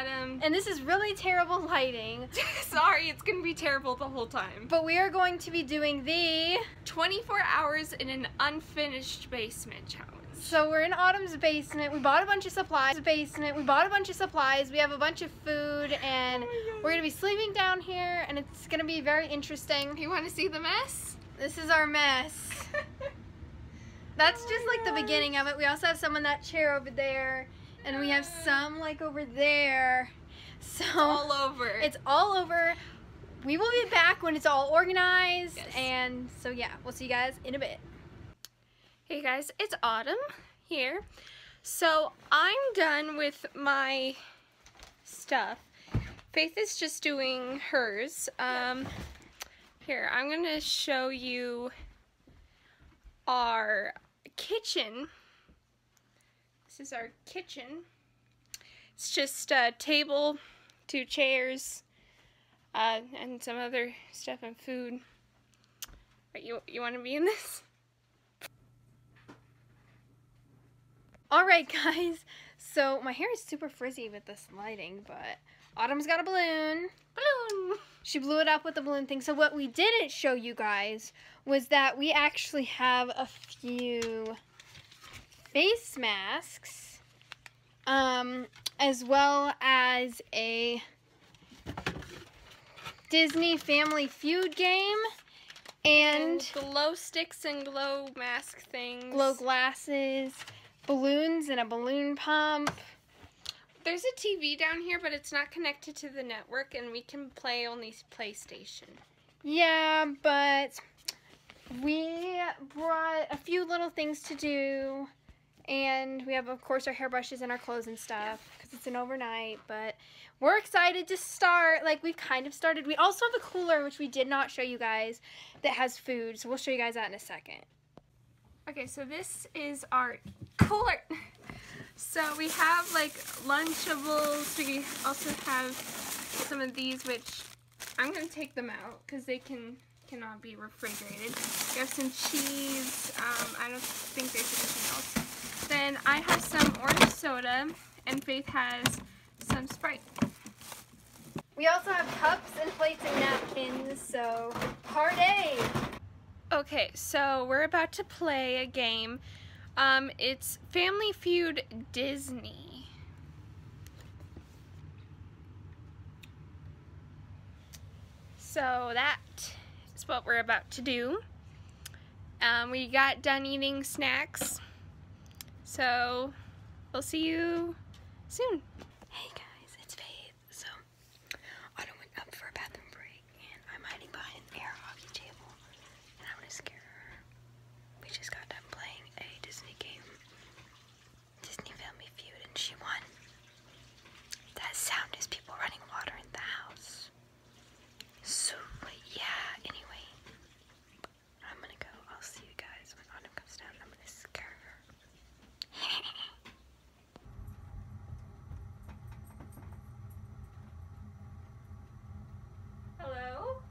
Autumn. And this is really terrible lighting. Sorry, it's gonna be terrible the whole time. But we are going to be doing the 24 hours in an unfinished basement challenge. So we're in Autumn's basement. We bought a bunch of supplies. Basement. We bought a bunch of supplies. We have a bunch of food, and Oh we're gonna be sleeping down here, and it's gonna be very interesting. You want to see the mess? This is our mess. That's Oh just like the oh beginning of it. We also have some in that chair over there, and we have some like over there. So All over. it's all over. We will be back when it's all organized, Yes. and so yeah, we'll see you guys in a bit. Hey guys, it's Autumn here. So I'm done with my stuff. Faith is just doing hers. Um, here, I'm gonna show you our kitchen. This is our kitchen. It's just a table, two chairs, uh, and some other stuff and food. Right, you you want to be in this? All right, guys. So my hair is super frizzy with this lighting, but Autumn's got a balloon. Balloon. She blew it up with the balloon thing. So what we didn't show you guys was that we actually have a few face masks, um, as well as a Disney Family Feud game and glow sticks and glow mask things. glow glasses, balloons, and a balloon pump. There's a TV down here, but it's not connected to the network, and we can play only PlayStation. Yeah, but we brought a few little things to do. And we have, of course, our hairbrushes and our clothes and stuff because it's an overnight. But we're excited to start. Like, we've kind of started. We also have a cooler, which we did not show you guys, that has food. So we'll show you guys that in a second. Okay, so this is our cooler. So we have like Lunchables. We also have some of these, which I'm gonna take them out because they can cannot be refrigerated. We have some cheese. Um, I don't think there's anything else. Then I have some orange soda, and Faith has some Sprite. We also have cups and plates and napkins. So, party! Okay, so we're about to play a game. Um, it's Family Feud Disney. So that is what we're about to do. Um, we got done eating snacks. So we'll see you soon. Hey guys, it's Faith. So, Autumn went up for a bathroom break, and I'm hiding behind an air hockey table, and I'm gonna scare her. We just got done playing a Disney game, Disney Family Feud, and she won. That sound is people running water in the house. So, yeah, anyway, I'm gonna go. I'll see you guys when Autumn comes down. I'm gonna scare her. Hello?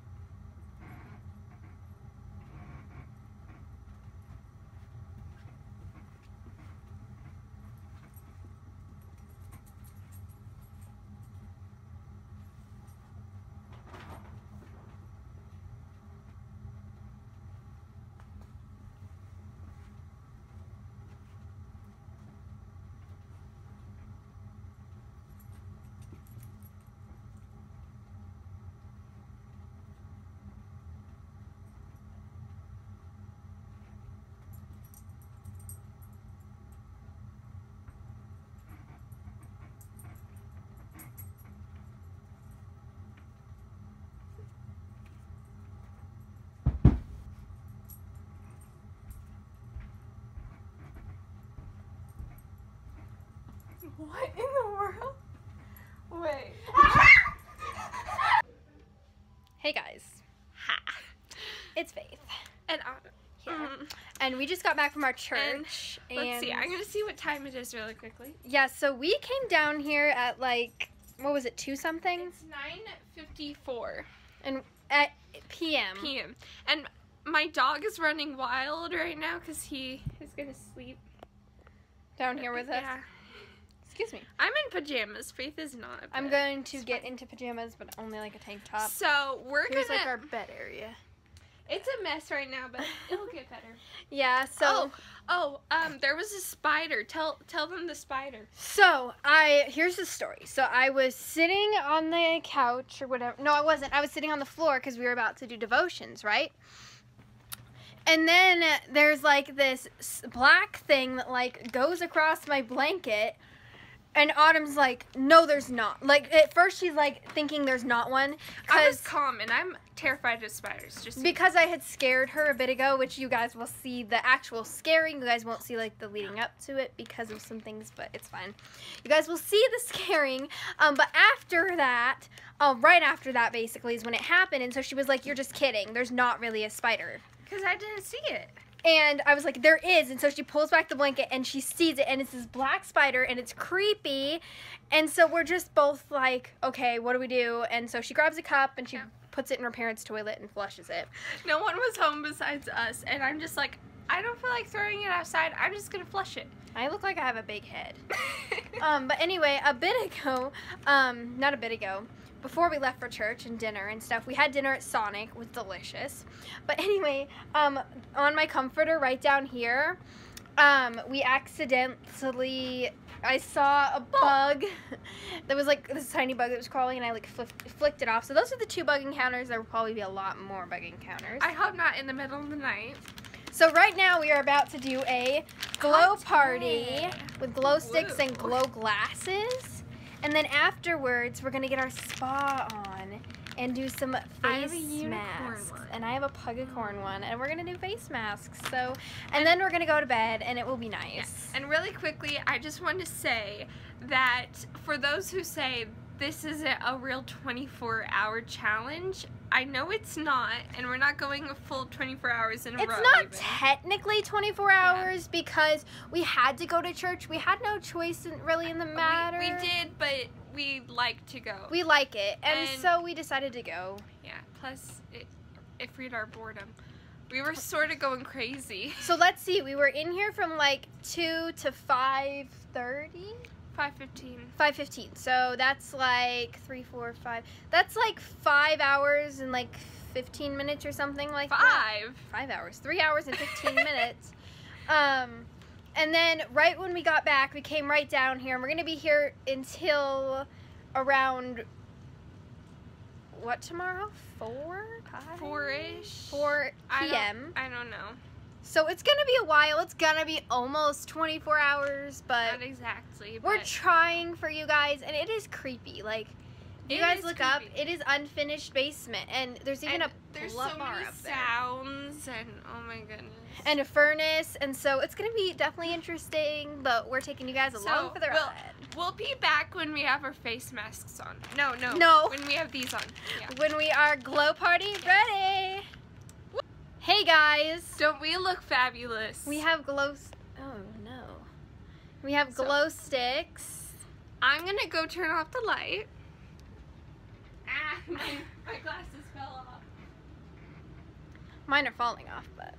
What Wait. Hey guys, Ha. it's Faith. And Autumn. Yeah. Mm. And we just got back from our church. And, Let's see. I'm gonna see what time it is really quickly. yeah, so we came down here at like what was it, two something? It's 9:54 And at PM. p.m. and my dog is running wild right now because he is gonna sleep Down here with us. Yeah. Excuse me. I'm in pajamas. Faith is not. I'm going to it's get fine. into pajamas, but only like a tank top. So we're Here's gonna. like our bed area. It's a mess right now, but it'll get better. Yeah. So. oh, oh, um, there was a spider. Tell tell them the spider. So I here's the story. So I was sitting on the couch or whatever. No, I wasn't. I was sitting on the floor because we were about to do devotions, right? And then there's like this black thing that like goes across my blanket. And Autumn's like, no, there's not. Like at first she's like thinking there's not one I was calm, and I'm terrified of spiders. Just because I had scared her a bit ago, which you guys will see the actual scaring. You guys won't see like the leading up to it because of some things, but it's fine. You guys will see the scaring. Um, but after that, um, right after that, basically is when it happened. And so she was like, "You're just kidding. There's not really a spider." because I didn't see it. And I was like, there is. And so she pulls back the blanket and she sees it. And it's this black spider and it's creepy. And so we're just both like, okay, what do we do? And so she grabs a cup and she Yeah. puts it in her parents' toilet and flushes it. No one was home besides us, and I'm just like, I don't feel like throwing it outside. I'm just gonna flush it. I look like I have a big head. Um, but anyway, a bit ago, um, not a bit ago, before we left for church and dinner and stuff, we had dinner at Sonic. It was delicious. But anyway, um, on my comforter right down here, um, we accidentally, I saw a bug that was like this tiny bug that was crawling, and I like flicked it off. So those are the two bug encounters. There will probably be a lot more bug encounters. I hope not in the middle of the night. So right now we are about to do a glow party with glow sticks and glow glasses. And then afterwards we're gonna get our spa on and do some I have face masks. one. And I have a pugicorn one. And we're gonna do face masks. So and then we're gonna go to bed and it will be nice. And really quickly, I just want to say that for those who say this isn't a real 24 hour challenge, I know it's not, and we're not going a full 24 hours in a It's row. It's not even. technically 24 hours because we had to go to church. We had no choice in, really in the matter. We, we did, but we like to go. We like it, and, And- so we decided to go. yeah. Plus, it, it freed our boredom. We were sort of going crazy. So let's see. We were in here from like two to five thirty. 5:15. 5.15 so that's like three four five that's like five hours and like 15 minutes or something like that Five. five hours three hours and 15 minutes um and then right when we got back we came right down here and we're gonna be here until around what tomorrow 4? 4-ish? 4 I don't- p.m I don't know. So it's gonna be a while it's gonna be almost 24 hours but Not exactly. we're trying for you guys, and it is creepy. Like, you guys look up, it is unfinished basement, and there's even and a there's so many up there. sounds and oh my goodness. and a furnace, and so it's gonna be definitely interesting. But we're taking you guys So, along for the we'll- ride. We'll be back when we have our face masks on. No, no. No. When we have these on. Yeah. When we are glow party ready. Hey guys, Don't we look fabulous? we have glow. s- Oh no, we have So- glow sticks. I'm gonna go turn off the light. Ah, my, my glasses fell off. Mine are falling off, but.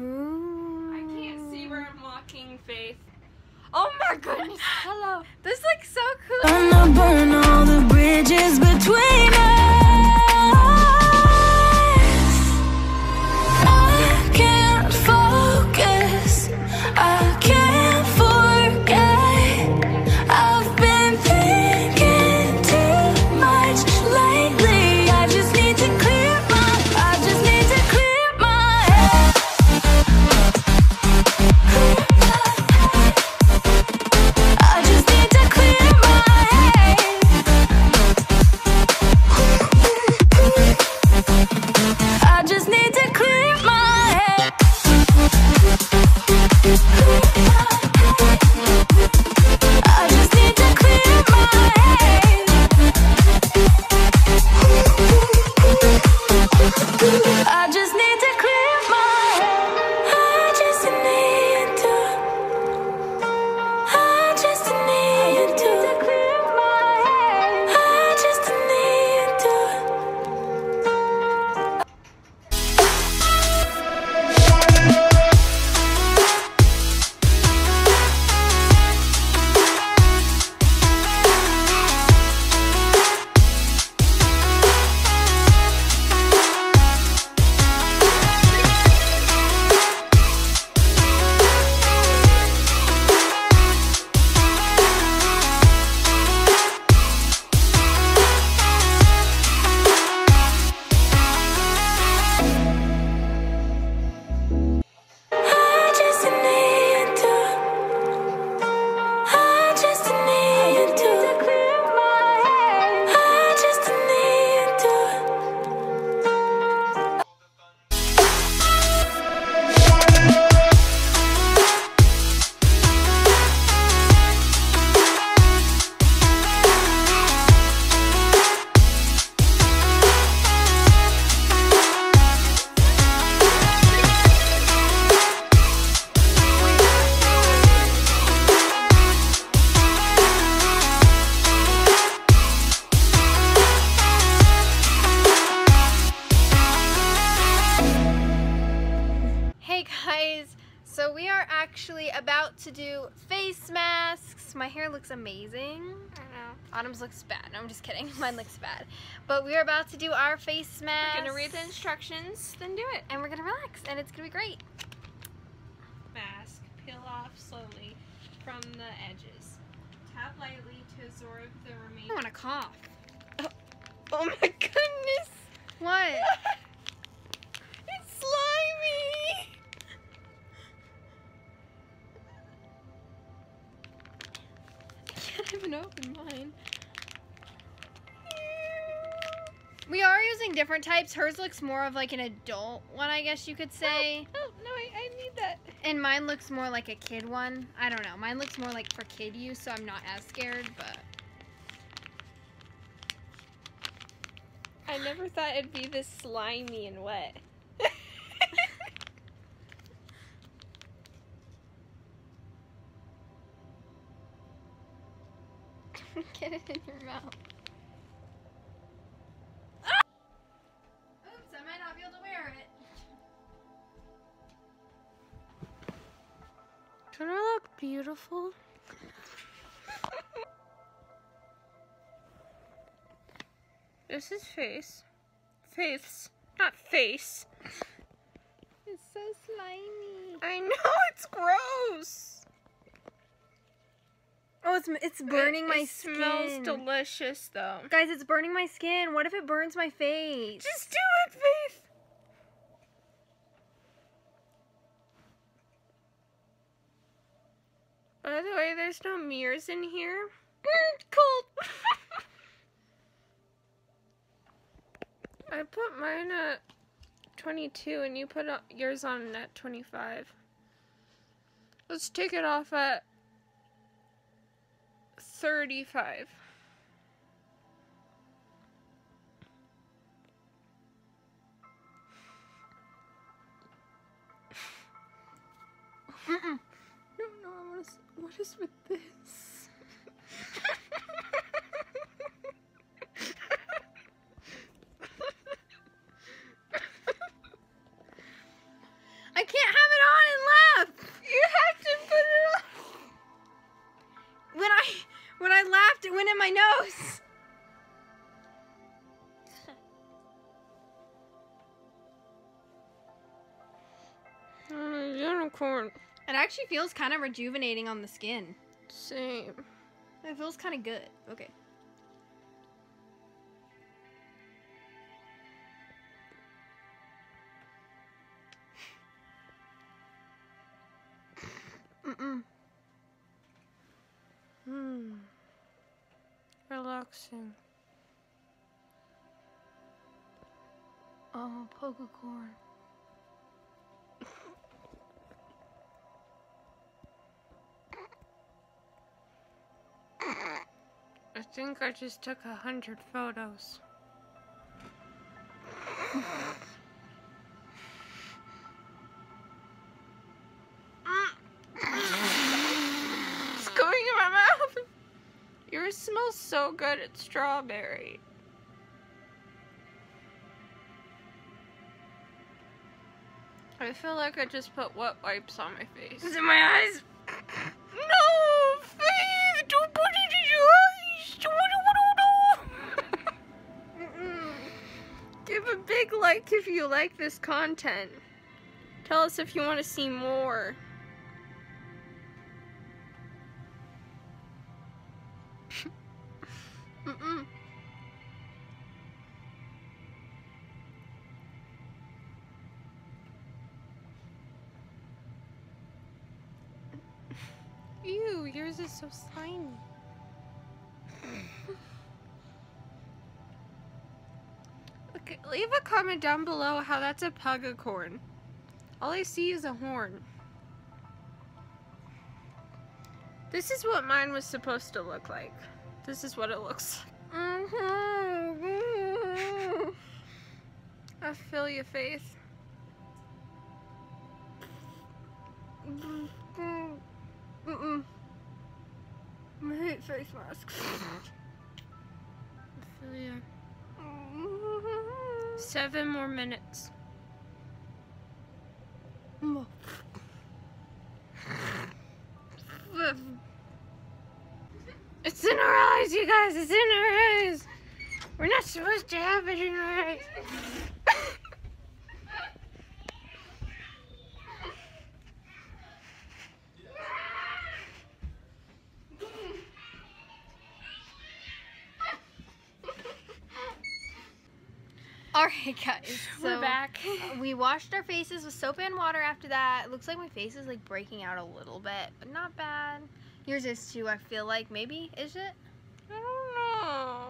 Ooh. I can't see where I'm walking, Faith. Oh my goodness. Hello. This looks so cool. Guys. So we are actually about to do face masks. My hair looks amazing. I know. Autumn's looks bad. No, I'm just kidding. Mine looks bad. But we are about to do our face mask. We're gonna read the instructions, then do it. and we're gonna relax, and it's gonna be great. Mask. Peel off slowly from the edges. Tap lightly to absorb the remaining. I want to cough. Oh, oh my goodness! What? it's slimy! I can't even open mine. We are using different types. Hers looks more of like an adult one, I guess you could oh, say. Oh, no, I, I need that. And mine looks more like a kid one. I don't know. Mine looks more like for kid use, so I'm not as scared, but. I never thought it'd be this slimy and wet. Get it in your mouth. Oops, I might not be able to wear it. Don't I look beautiful? this is face. Face. Not face. It's so slimy. I know, it's gross. Oh, it's it's burning It- my it skin. smells delicious though. Guys, it's burning my skin. What if it burns my face? Just do it, Faith. By the way, there's no mirrors in here. Mm, cold. I put mine at 22 and you put yours on at 25. Let's take it off at 35. Mm-mm. No, no. What is with this? Actually feels kind of rejuvenating on the skin. Same. It feels kind of good. Okay. Mm-mm. Hmm. Relaxing. Oh, pokecorn. I think I just took a hundred photos. it's going in my mouth. Yours smells so good. It's strawberry. I feel like I just put wet wipes on my face. It's in my eyes. Like if you like this content. Tell us if you want to see more. Mm-mm. Ew, yours is so slimy. Leave a comment down below how that's a pugacorn. All I see is a horn. This is what mine was supposed to look like. This is what it looks like. Mm-hmm. I feel your Faith. Mm-mm. I hate face masks. I feel you. Seven more minutes. It's in our eyes, you guys. It's in our eyes. We're not supposed to have it in our eyes. Alright, guys. We're back. Uh, we washed our faces with soap and water after that. It looks like my face is like breaking out a little bit, but not bad. Yours is too, I feel like. Maybe? Is it? I don't know.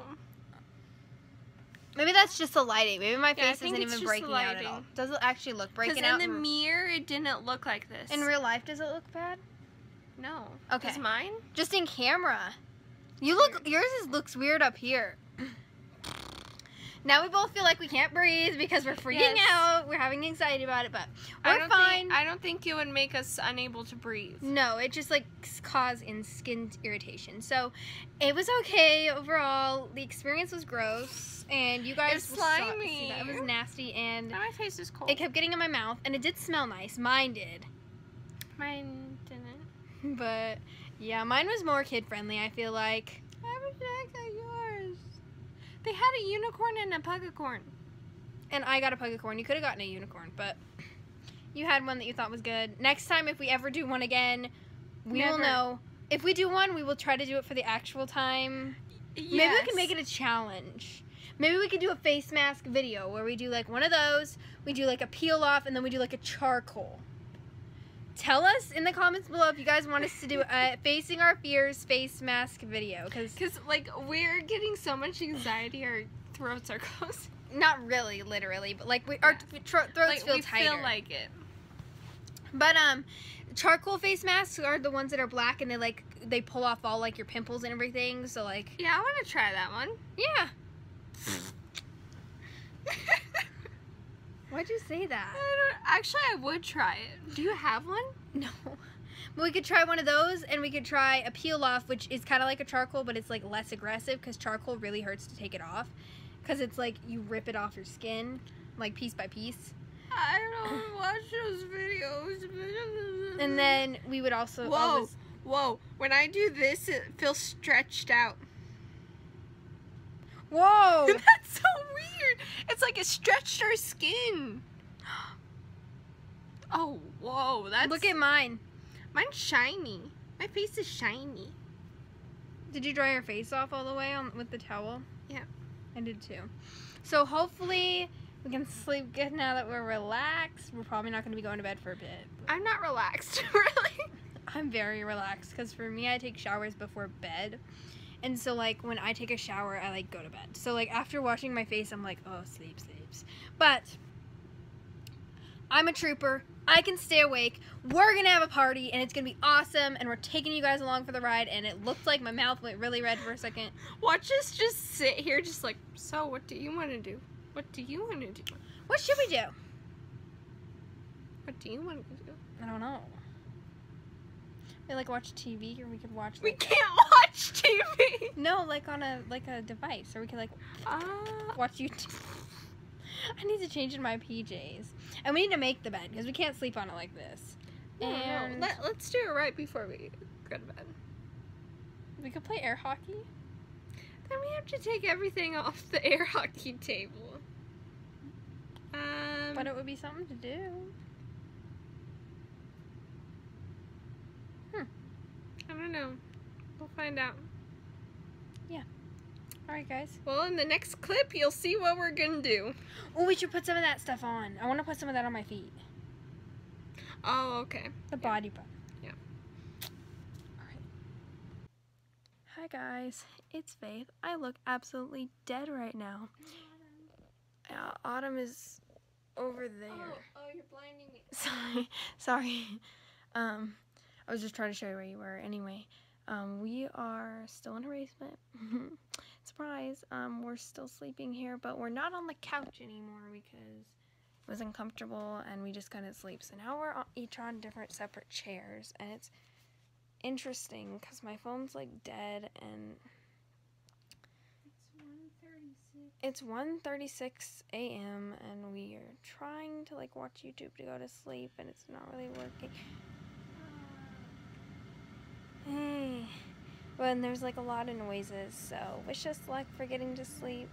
Maybe that's just the lighting. Maybe my Yeah, face isn't even breaking out at all. Does it actually look breaking out? the in- the mirror, it didn't look like this. in real life, does it look bad? No. Okay. Does mine? Just in camera. You look. Yours is, looks weird up here. Now we both feel like we can't breathe because we're freaking Yes. out. We're having anxiety about it, but I we're don't fine. Think, I don't think it would make us unable to breathe. No, it just like cause in skin irritation. So it was okay overall. The experience was gross, and you guys It's saw- slimy. that. It was nasty, and Now my face is cold. it kept getting in my mouth, and it did smell nice. Mine did, Mine didn't. but yeah, mine was more kid friendly. I feel like. I wish I got yours. They had a unicorn and a pugacorn. And I got a pugacorn. You could have gotten a unicorn, but you had one that you thought was good. Next time, if we ever do one again, we will know. If we do one, we will try to do it for the actual time. Maybe we can make it a challenge. Maybe we could do a face mask video where we do like one of those, we do like a peel off, and then we do like a charcoal. Tell us in the comments below if you guys want us to do a facing our fears face mask video because Because, like, we're getting so much anxiety, our throats are closed. not really literally, but like we our Yeah. tro- throats like, feel we tighter. feel like it. But um, charcoal face masks are the ones that are black and they like they pull off all like your pimples and everything. So like Yeah, I want to try that one. yeah. Why'd you say that? I don't, actually, I would try it. Do you have one? No. But we could try one of those and we could try a peel off, which is kind of like a charcoal, but it's like less aggressive because charcoal really hurts to take it off. Because it's like you rip it off your skin, like piece by piece. I don't watch those videos. And then we would also Whoa, always. whoa. When I do this, it feels stretched out. Whoa! That's so weird. It's like it stretched our skin. Oh, whoa. That's Look at mine. mine's shiny. My face is shiny. Did you dry your face off all the way on with the towel? Yeah. I did too. So hopefully we can sleep good now that we're relaxed. We're probably not going to be going to bed for a bit. I'm not relaxed, really. I'm very relaxed because for me, I take showers before bed. And so, like, when I take a shower, I like go to bed. So, like, after washing my face, I'm like, oh, sleep, sleeps. But I'm a trooper. I can stay awake. We're gonna have a party, and it's gonna be awesome. And we're taking you guys along for the ride. And it looked like my mouth went really red for a second. Watch us just sit here, just like, so what do you want to do? What do you want to do? What should we do? What do you want to do? I don't know. We like watch TV, or we could watch. We can't watch TV. no, like on a like a device, or we could like Uh, watch YouTube. I need to change in my PJs, and we need to make the bed because we can't sleep on it like this. no, no. Let, let's do it right before we go to bed. we could play air hockey. Then we have to take everything off the air hockey table. Um, But it would be something to do. I don't know. We'll find out. Yeah. All right, guys. Well, in the next clip, you'll see what we're gonna do. Oh, we should put some of that stuff on. I want to put some of that on my feet. Oh, okay. The body butter. Yeah. All right. Hi guys, it's Faith. I look absolutely dead right now. Uh, Autumn is over there. Oh, oh, you're blinding me. Sorry, sorry. Um, I was just trying to show you where you were. Anyway, um, we are still in her basement. Surprise. Um, we're still sleeping here, but we're not on the couch anymore because it was uncomfortable and we just couldn't sleep. So now we're each on different separate chairs, and it's interesting because my phone's like dead and it's 1.36 a.m. and we are trying to like watch YouTube to go to sleep and it's not really working. When there's like a lot of noises. So wish us luck for getting to sleep.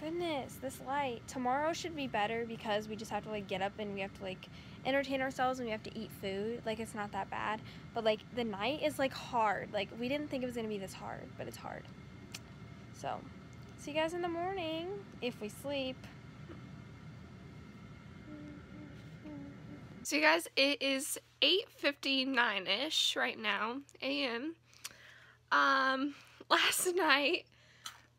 Goodness, this light. Tomorrow should be better because we just have to like get up and we have to like entertain ourselves and we have to eat food. Like it's not that bad. But like the night is like hard. Like we didn't think it was gonna be this hard, but it's hard. So see you guys in the morning if we sleep. So you guys, it is 8:59ish right now a.m. Um, last night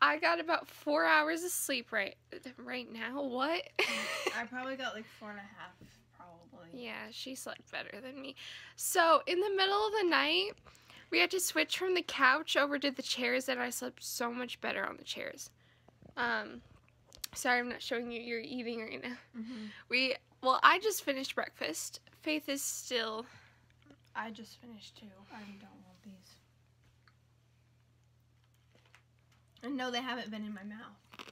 I got about four hours of sleep. Right, right now, what? I probably got like four and a half, probably. yeah, she slept better than me. So in the middle of the night, we had to switch from the couch over to the chairs, and I slept so much better on the chairs. Um, sorry, I'm not showing you. You're eating right now. hmm We well, I just finished breakfast. Faith is still. I just finished too. I don't want these. And no, they haven't been in my mouth.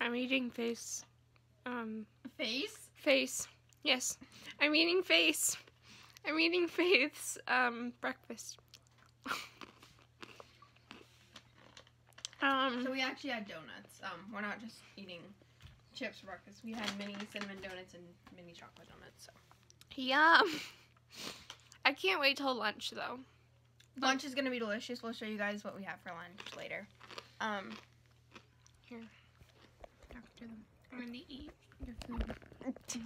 I'm eating face. Um, Face? face. Yes, I'm eating face. I'm eating Faith's um breakfast. um, So we actually had donuts. Um, we're not just eating chips for breakfast. We had mini cinnamon donuts and mini chocolate donuts. So yum. I can't wait till lunch though. lunch is gonna be delicious. We'll show you guys what we have for lunch later. Um, here. After them, I'm gonna eat your food.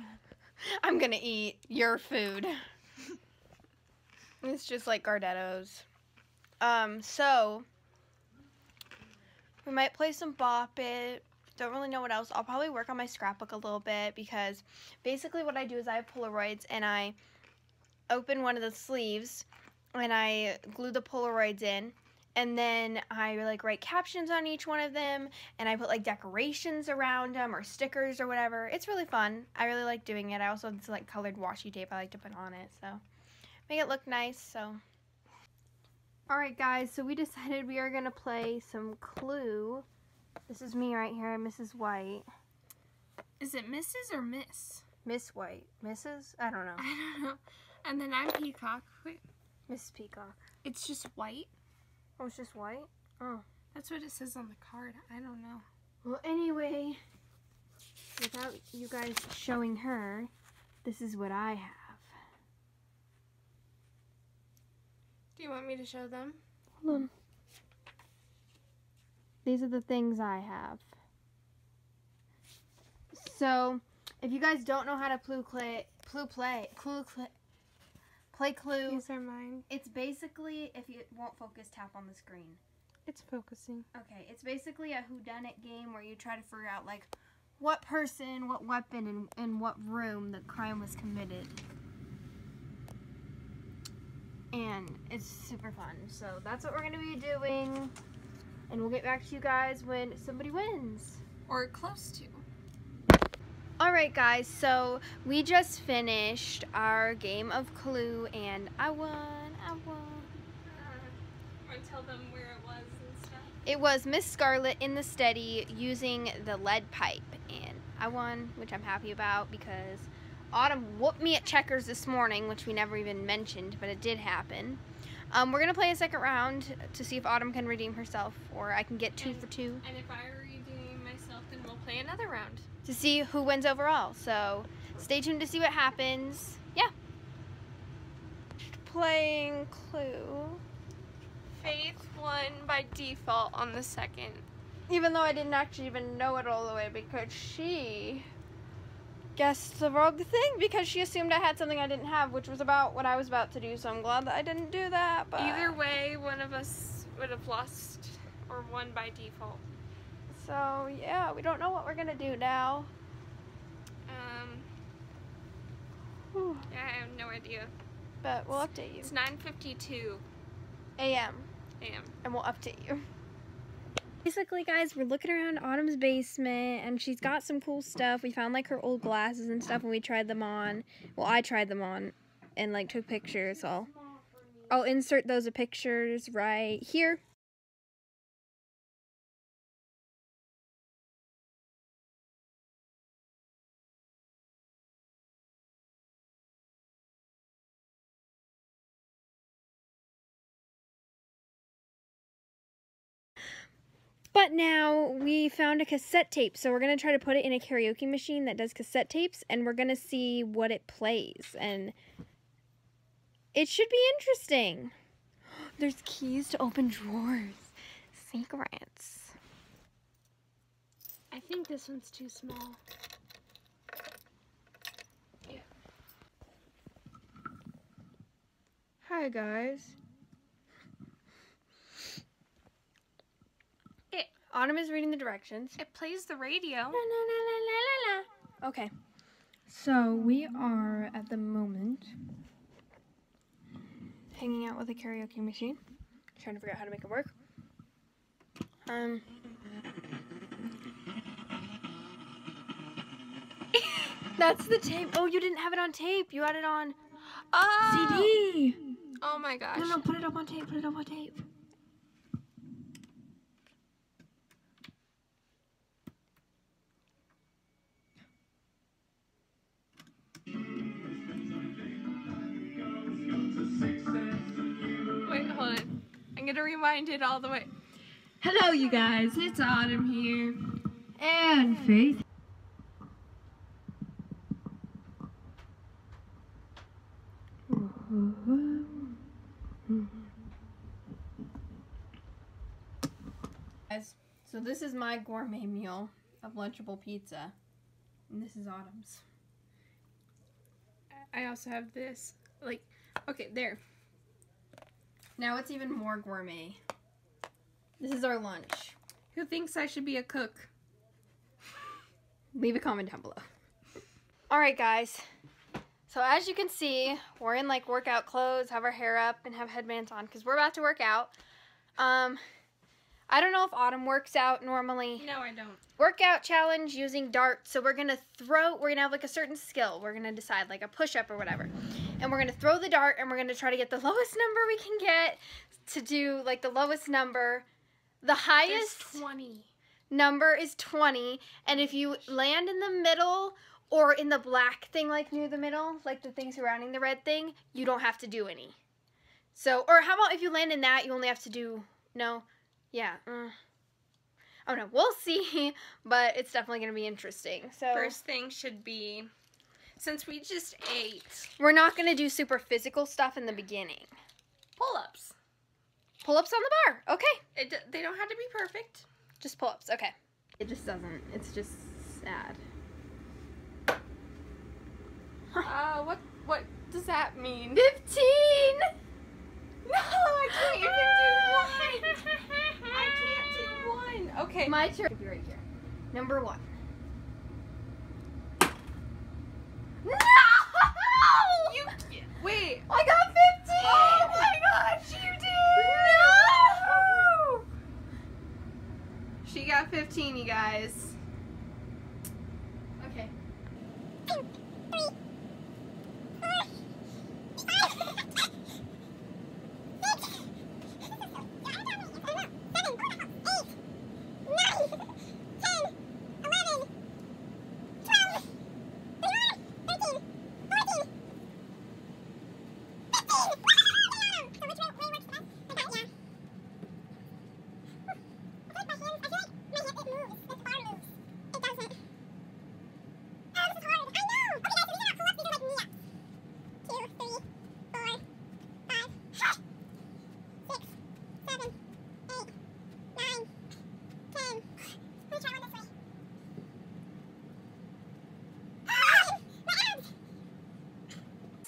I'm gonna eat your food. it's just like Gardetto's. Um, so we might play some Bop It. Don't really know what else. I'll probably work on my scrapbook a little bit because basically what I do is I have Polaroids and I open one of the sleeves and I glue the Polaroids in and then I like write captions on each one of them and I put like decorations around them or stickers or whatever. It's really fun. I really like doing it. I also have this like colored washi tape I like to put on it, so make it look nice. So, all right, guys. So we decided we are gonna play some Clue. This is me right here, Mrs. White, Is it Mrs. or Miss? Miss White, Mrs. I don't know, I don't know. And then I'm Peacock. Wait, Miss Peacock. it's just white. Oh, it's just white. Oh. That's what it says on the card. I don't know. Well, anyway, without you guys showing her, this is what I have. Do you want me to show them? Hold on. These are the things I have. So, if you guys don't know how to clue play, clue play, clue play, play clue, These are mine. it's basically if you won't focus, tap on the screen. It's focusing. Okay, it's basically a whodunit game where you try to figure out like what person, what weapon, and in what room the crime was committed. And it's super fun. So that's what we're gonna be doing. And we'll get back to you guys when somebody wins. Or close to. Alright guys, so we just finished our game of Clue and I won, I won. Uh, or tell them where it was and stuff. It was Miss Scarlet in the steady using the lead pipe, and I won, which I'm happy about because Autumn whooped me at checkers this morning, which we never even mentioned, but it did happen. Um, we're gonna play a second round to see if Autumn can redeem herself, or I can get two And- for two And if I redeem myself, then we'll play another round. to see who wins overall. So stay tuned to see what happens. Yeah. Playing Clue. Faith won by default on the second. even though I didn't actually even know it all the way because she guessed the wrong thing because she assumed I had something I didn't have, which was about what I was about to do. So I'm glad that I didn't do that. But Either way, one of us would have lost or won by default. so yeah, we don't know what we're gonna do now. Um, Whew. yeah, I have no idea. But we'll update you. It's 9:52 A.M. a.m. and we'll update you. Basically, guys, we're looking around Autumn's basement, and she's got some cool stuff. We found like her old glasses and stuff, and we tried them on. Well, I tried them on, and like took pictures. So I'll, I'll insert those pictures right here. But now we found a cassette tape, so we're gonna try to put it in a karaoke machine that does cassette tapes, and we're gonna see what it plays, and it should be interesting. There's keys to open drawers. Secrets. I think this one's too small. Yeah. Hi guys. Autumn is reading the directions. It plays the radio. Okay. So we are at the moment hanging out with a karaoke machine, trying to figure out how to make it work. Um. That's the tape. Oh, you didn't have it on tape. You had it on Oh! CD. Oh my gosh. No, no, put it up on tape. Put it up on tape. I'm gonna rewind it all the way. Hello, you guys. It's Autumn here. And Faith. Guys, so this is my gourmet meal of Lunchable pizza, and this is Autumn's. I also have this. Like, okay, there. Now it's even more gourmet. This is our lunch. Who thinks I should be a cook? Leave a comment down below. All right, guys. So as you can see, we're in like workout clothes, have our hair up, and have headbands on because we're about to work out. Um, I don't know if Autumn works out normally. No, I don't. Workout challenge using darts. So we're gonna throw. We're gonna have like a certain skill. We're gonna decide like a push up or whatever, and we're gonna throw the dart and we're gonna try to get the lowest number we can get to do like the lowest number. The There's highest 20. number is 20 and if you land in the middle or in the black thing like near the middle like the thing surrounding the red thing you don't have to do any so or how about if you land in that you only have to do no yeah uh, oh no we'll see but it's definitely going to be interesting so First thing should be since we just ate we're not going to do super physical stuff in the beginning pull-ups. pull-ups on the bar okay It, they don't have to be perfect. just pull-ups okay it just doesn't it's just sad Uh, what what does that mean? 15 No, I can't even do one. I can't do one. Okay. My turn. Could be right here. Number one. No! You wait. I got 15! Oh my gosh, you did! No! She got 15, you guys.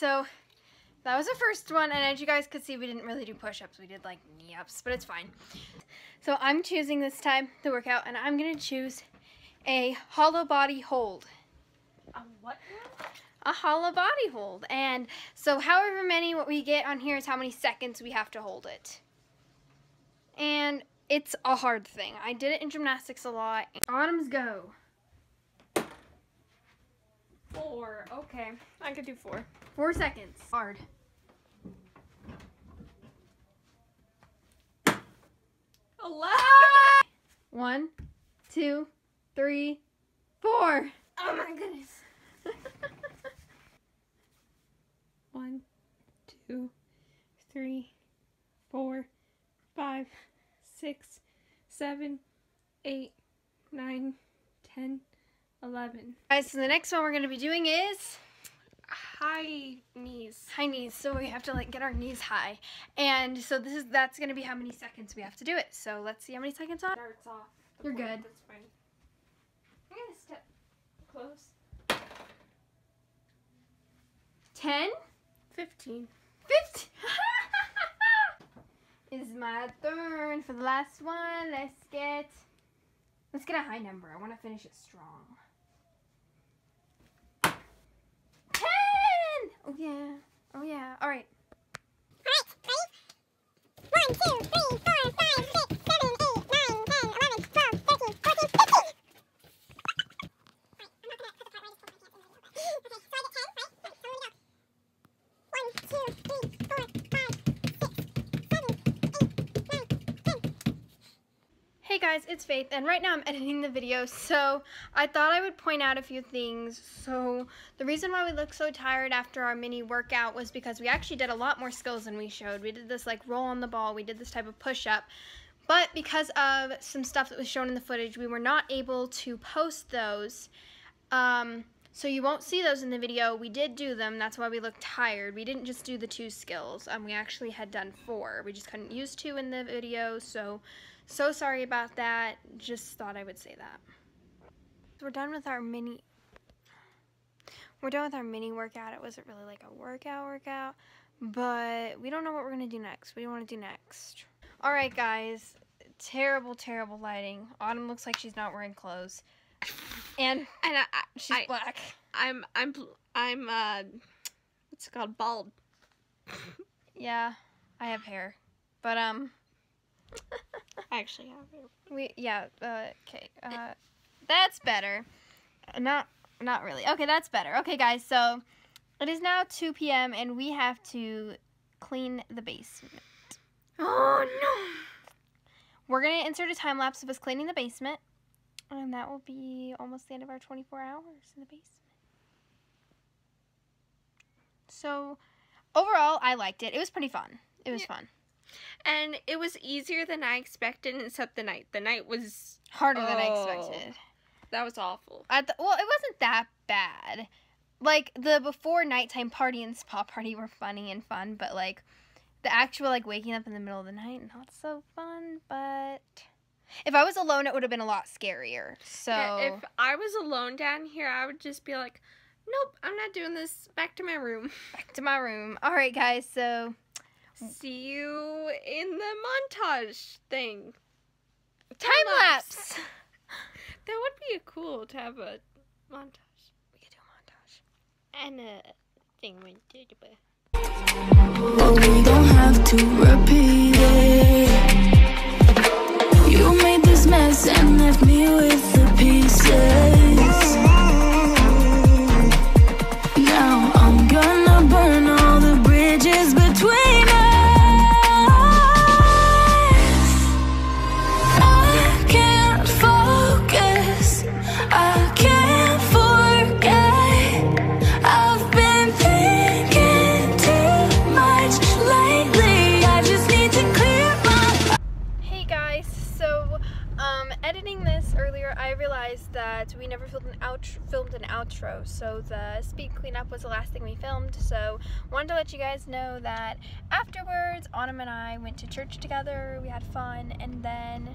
So that was the first one, and as you guys could see, we didn't really do push-ups. We did like knee-ups, but it's fine. So I'm choosing this time the workout, and I'm gonna choose a hollow body hold. A what? A hollow body hold, and so however many what we get on here is how many seconds we have to hold it. And it's a hard thing. I did it in gymnastics a lot. Autumn's go. Four. Okay, I could do four. Four seconds. Hard. Eleven. One, two, three, four. Oh my goodness. One, two, three, four, five, six, seven, eight, nine, ten, eleven. Guys, so the next one we're gonna be doing is High knees. high knees. So we have to like get our knees high, and so this is that's gonna be how many seconds we have to do it. So let's see how many seconds on. Starts off. You're good. That's fine. I'm gonna step close. Ten. Fifteen. 50 is my turn for the last one. Let's get let's get a high number. I want to finish it strong. 10. Oh yeah. Oh yeah. All right. Hey guys, it's Faith, and right now I'm editing the video, so I thought I would point out a few things. So, the reason why we look so tired after our mini workout was because we actually did a lot more skills than we showed. We did this like roll on the ball, we did this type of push up, but because of some stuff that was shown in the footage, we were not able to post those. Um, so you won't see those in the video. We did do them. That's why we look tired. We didn't just do the two skills. Um, we actually had done four. We just couldn't use two in the video. So, so sorry about that. Just thought I would say that. We're done with our mini. We're done with our mini workout. It wasn't really like a workout workout, but we don't know what we're gonna do next. What do you want to do next? All right, guys. Terrible, terrible lighting. Autumn looks like she's not wearing clothes, and And I, I, she's I- black. I'm, I'm, I'm, uh, what's it called? Bald. Yeah, I have hair, but um, I actually have it. we yeah uh, okay uh, that's better. Uh, Not not really. Okay, that's better. Okay, guys, so it is now 2 p.m. and we have to clean the basement. Oh no! We're gonna insert a time lapse of us cleaning the basement, and that will be almost the end of our 24 hours in the basement. So, overall, I liked it. It was pretty fun. It was Yeah. fun. And it was easier than I expected, except the night. The night was Harder than I Oh. expected. that was awful. At the, well, it wasn't that bad. Like the before nighttime party and spa party were funny and fun, but like the actual like waking up in the middle of the night not so fun. But if I was alone, it would have been a lot scarier. So Yeah, if I was alone down here, I would just be like, "Nope, I'm not doing this. Back to my room." back to my room. All right, guys. So See you in the montage thing. time lapse. That would be cool to have a montage We could do a montage. and a thing when did you But we don't have to repeat it. You made this mess and left me with the pieces. Thing we filmed. So wanted to let you guys know that afterwards, Autumn and I went to church together. We had fun, and then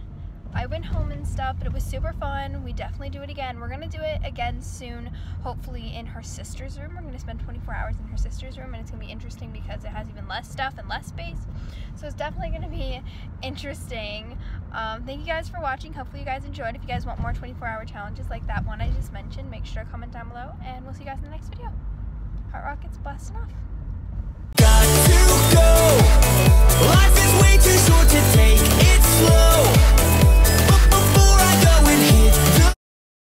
I went home and stuff. But it was super fun. We definitely do it again. We're gonna do it again soon. Hopefully in her sister's room. We're gonna spend 24 hours in her sister's room, and it's gonna be interesting because it has even less stuff and less space. So it's definitely gonna be interesting. Um, thank you guys for watching. Hopefully you guys enjoyed. If you guys want more 24 hour challenges like that one I just mentioned, make sure to comment down below and we'll see you guys in the next video. Heart Rocket's blast off. Got to go. Life is way too short to take it slow.